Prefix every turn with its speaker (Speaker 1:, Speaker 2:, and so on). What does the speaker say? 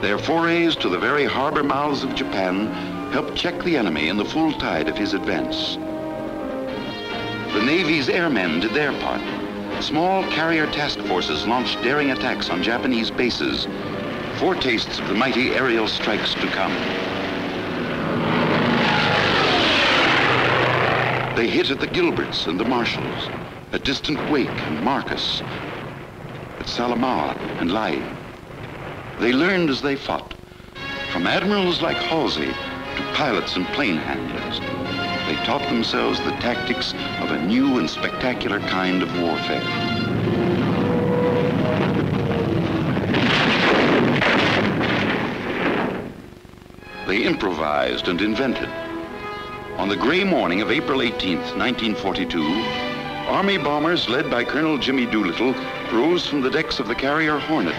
Speaker 1: Their forays to the very harbor mouths of Japan helped check the enemy in the full tide of his advance. The Navy's airmen did their part. Small carrier task forces launched daring attacks on Japanese bases, foretastes of the mighty aerial strikes to come. They hit at the Gilberts and the Marshalls, at distant Wake and Marcus, at Salamaua and Lae. They learned as they fought, from admirals like Halsey to pilots and plane handlers. They taught themselves the tactics of a new and spectacular kind of warfare. They improvised and invented. On the gray morning of April 18, 1942, Army bombers led by Colonel Jimmy Doolittle rose from the decks of the carrier Hornet